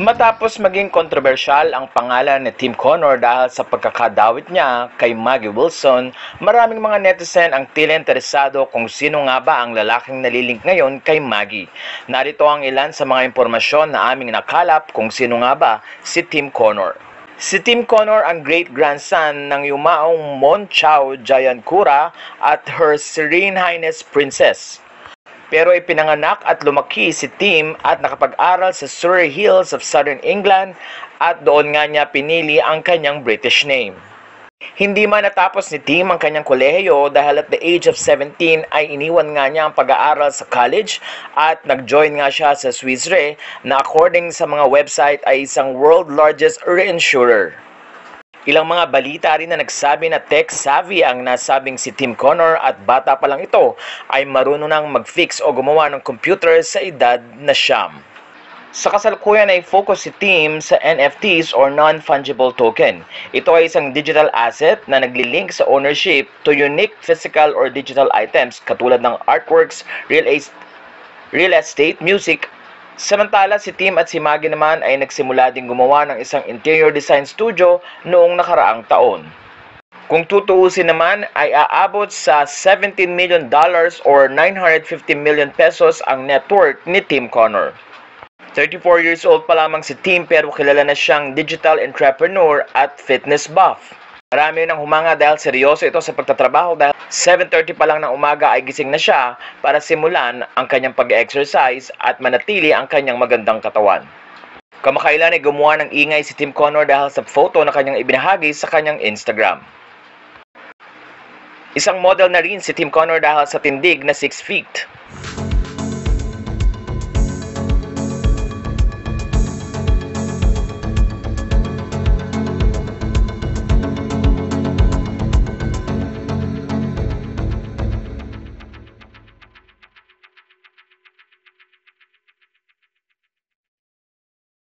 Matapos maging kontrobersyal ang pangalan ni Tim Connor dahil sa pagkakadawit niya kay Maggie Wilson, maraming mga netizen ang tila interesado kung sino nga ba ang lalaking nalilink ngayon kay Maggie. Narito ang ilan sa mga impormasyon na aming nakalap kung sino nga ba si Tim Connor. Si Tim Connor ang great-grandson ng yumaong Mon Chao Jayankura at Her Serene Highness Princess. Pero ipinanganak at lumaki si Tim at nakapag-aral sa Surrey Hills of Southern England at doon nga niya pinili ang kanyang British name. Hindi man natapos ni Tim ang kanyang kolehiyo dahil at the age of 17 ay iniwan nga niya ang pag-aaral sa college at nag-join nga siya sa Swiss Re na according sa mga website ay isang world largest reinsurer. Ilang mga balita rin na nagsabi na tech-savvy ang nasabing si Tim Connor at bata pa lang ito ay marunong nang mag-fix o gumawa ng computer sa edad na siyam. Sa kasalukuyan ay focus si Tim sa NFTs or Non-Fungible Token. Ito ay isang digital asset na naglilink sa ownership to unique physical or digital items katulad ng artworks, real real estate music, Samantala, si Tim at si Maggie naman ay nagsimula din gumawa ng isang interior design studio noong nakaraang taon. Kung tutuusin naman ay aabot sa 17 million dollars or 950 million pesos ang net worth ni Tim Connor. 34 years old pa lamang si Tim pero kilala na siyang digital entrepreneur at fitness buff. Marami nang humanga dahil seryoso ito sa pagtatrabaho dahil 7.30 pa lang ng umaga ay gising na siya para simulan ang kanyang pag-exercise at manatili ang kanyang magandang katawan. Kamakailan ay gumawa ng ingay si Tim Connor dahil sa photo na kanyang ibinahagi sa kanyang Instagram. Isang model na rin si Tim Connor dahil sa tindig na 6 feet.